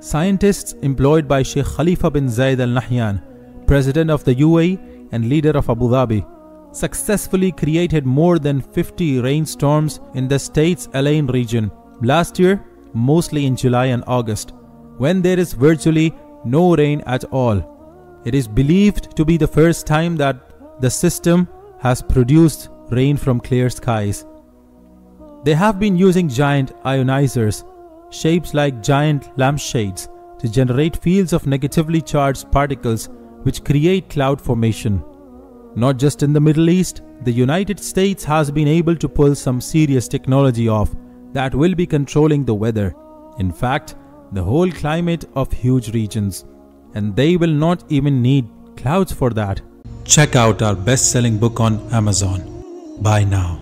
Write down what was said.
Scientists employed by Sheikh Khalifa bin Zayed Al Nahyan, president of the UAE and leader of Abu Dhabi, successfully created more than 50 rainstorms in the state's Al Ain region last year, mostly in July and August, when there is virtually no rain at all. It is believed to be the first time that the system has produced rain from clear skies. They have been using giant ionizers, shapes like giant lampshades, to generate fields of negatively charged particles which create cloud formation. Not just in the Middle East, the United States has been able to pull some serious technology off that will be controlling the weather. In fact, the whole climate of huge regions. And they will not even need clouds for that. Check out our best selling book on Amazon. Buy now.